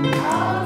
Oh.